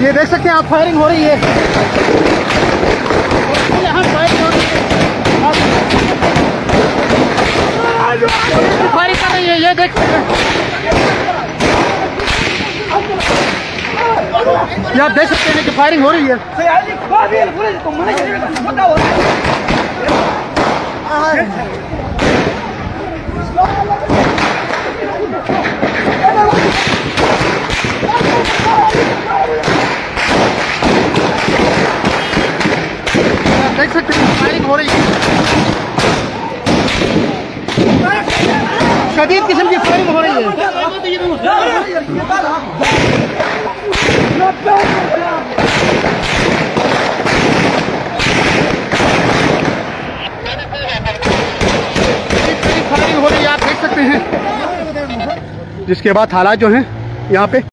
ये देख सकते हैं आप फायरिंग हो रही है। यहाँ फायरिंग हो रही है। फायरिंग कर रही है ये देख सकते हैं। ये आप देख सकते हैं कि फायरिंग हो रही है। देख सकते हैं फायरिंग हो रही है। शदीद किस्म की फायरिंग हो रही है फायरिंग हो रही है आप देख सकते हैं। जिसके बाद हालात जो हैं, यहाँ पे